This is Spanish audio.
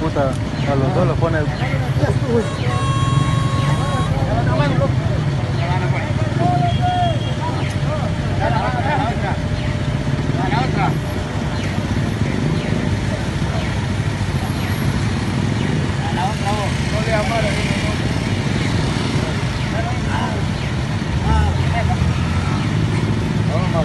Puta, a los dos los pone.